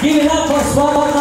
give it up for Swabata